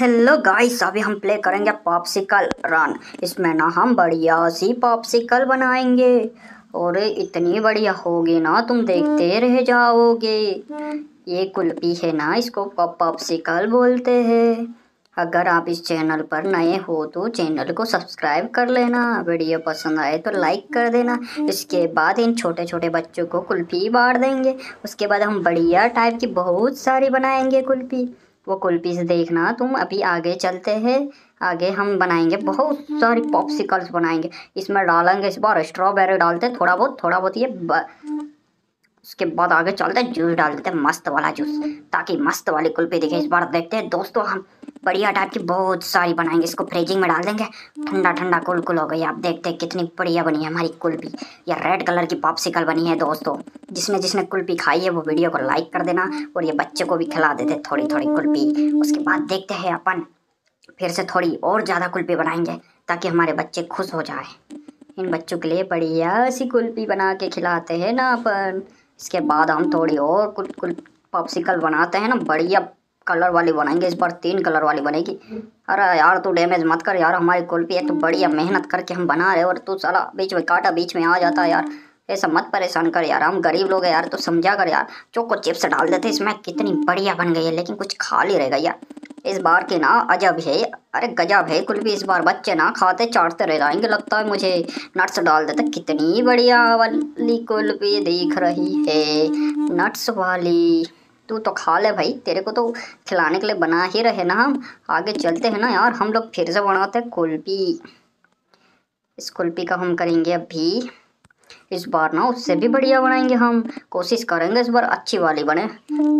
Hello guys अभी हम play करेंगे पॉप्सिकल रन इसमें ना हम बढ़िया सी पॉप्सिकल बनाएँगे। और इतनी बढ़िया होगी ना, तुम देखते रह जाओगे। ये कुल्फी है ना, इसको पॉप्सिकल बोलते हैं। अगर आप इस चैनल पर नए हो तो चैनल को सब्सक्राइब कर लेना। वीडियो पसंद आए तो लाइक कर देना। इसके बाद इन छोटे छोटे बच्चों को कुल्फी बांट देंगे। उसके बाद हम बढ़िया टाइप की बहुत सारी बनाएँगे कुल्फी। वो कुल्फी से देखना, तुम अभी आगे चलते हैं। आगे हम बनाएँगे बहुत सारी पॉप्सिकल्स बनाएँगे। इसमें डालेंगे इस बार स्ट्रॉबेरी डालते थोड़ा बहुत थोड़ा बहुत ये उसके बाद आगे चलते जूस डाल देते मस्त वाला जूस, ताकि मस्त वाली कुल्फी दिखे। इस बार देखते हैं, दोस्तों, हम बढ़िया टाइप की बहुत सारी बनाएँगे, इसको फ्रिजिंग में डाल देंगे। ठंडा ठंडा कुल कुल हो गई, आप देखते हैं, कितनी बढ़िया बनी है हमारी कुल्फी। या रेड कलर की पॉप्सिकल बनी है, दोस्तों। जिसने जिसने कुल्फी खाई है, वो वीडियो को लाइक कर देना और ये बच्चे को भी खिला देते थोड़ी थोड़ी कुल्फी। उसके बाद देखते हैं अपन, फिर से थोड़ी और ज़्यादा कुल्फी बनाएँगे, ताकि हमारे बच्चे खुश हो जाए। इन बच्चों के लिए बढ़िया सी कुल्फी बना के खिलाते हैं ना अपन। इसके बाद हम थोड़ी और कुछ कुछ पॉप्सिकल बनाते हैं ना, बढ़िया कलर वाली बनाएँगे, इस बार तीन कलर वाली बनेगी। अरे यार, तू डैमेज मत कर यार, हमारी कुल्फी है तो बढ़िया मेहनत करके हम बना रहे और तू साला बीच में काटा, बीच में आ जाता यार। ऐसा मत परेशान कर यार, हम गरीब लोग हैं यार तो समझा कर यार, चोको चिप्स डाल देते, इसमें कितनी बढ़िया बन गई है, लेकिन कुछ खा ही रहेगा यार। इस बार की ना, अजब है। अरे गजब है कुल्फी इस बार बच्चे ना खाते चाटते रह जाएँगे, लगता है मुझे नट्स डाल देते। कितनी बढ़िया वाली कुल्फी दिख रही है, नट्स वाली। तू तो खा ले भाई, तेरे को तो खिलाने के लिए बना ही रहे ना हम। आगे चलते हैं ना यार, हम लोग फिर से बनाते कुल्फी इस कुल्फी का हम करेंगे अभी। इस बार ना उससे भी बढ़िया बनाएँगे हम। कोशिश करेंगे इस बार अच्छी वाली बने,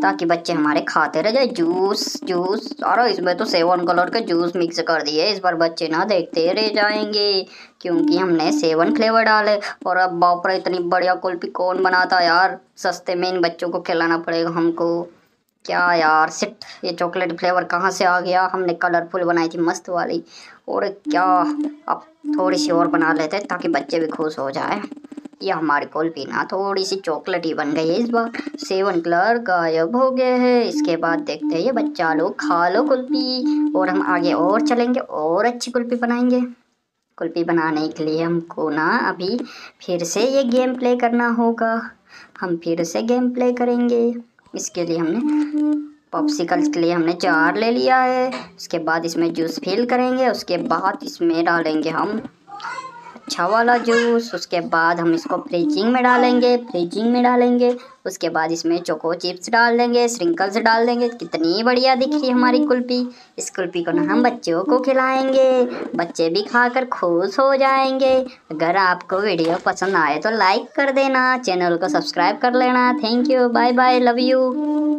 ताकि बच्चे हमारे खाते रह जाए। जूस जूस और इसमें तो सेवन कलर के जूस मिक्स कर दिए। इस बार बच्चे ना देखते रह जाएँगे, क्योंकि हमने सेवन फ्लेवर डाले। और अब बाप रे इतनी बढ़िया कुल्फी कौन बनाता यार? सस्ते में इन बच्चों को खिलाना पड़ेगा हमको। क्या यार, सिट, ये चॉकलेट फ्लेवर कहाँ से आ गया? हमने कलरफुल बनाई थी, मस्त वाली। और क्या, अब थोड़ी सी और बना लेते ताकि बच्चे भी खुश हो जाए। ये हमारे कुल्फी ना थोड़ी सी चॉकलेट बन गई है इस बार। सेवन कलर गायब हो गए हैं। इसके बाद देखते हैं, ये बच्चा लोग खा लो कुल्फी और हम आगे और चलेंगे और अच्छी कुल्फी बनाएँगे। कुल्फी बनाने के लिए हमको ना अभी फिर से ये गेम प्ले करना होगा। हम फिर से गेम प्ले करेंगे। इसके लिए हमने पॉप्सिकल्स के लिए हमने जार ले लिया है। उसके बाद इसमें जूस फिल करेंगे। उसके बाद इसमें डालेंगे हम अच्छा वाला जूस उसके बाद हम इसको फ्रिजिंग में डालेंगे, फ्रिजिंग में डालेंगे, उसके बाद इसमें चोको चिप्स डाल देंगे स्प्रिंकल्स डाल देंगे, कितनी बढ़िया दिख रही हमारी कुल्फ़ी। इस कुल्फ़ी को ना हम बच्चों को खिलाएँगे, बच्चे भी खाकर खुश हो जाएँगे। अगर आपको वीडियो पसंद आए तो लाइक कर देना, चैनल को सब्सक्राइब कर लेना। Thank you, bye bye, love you.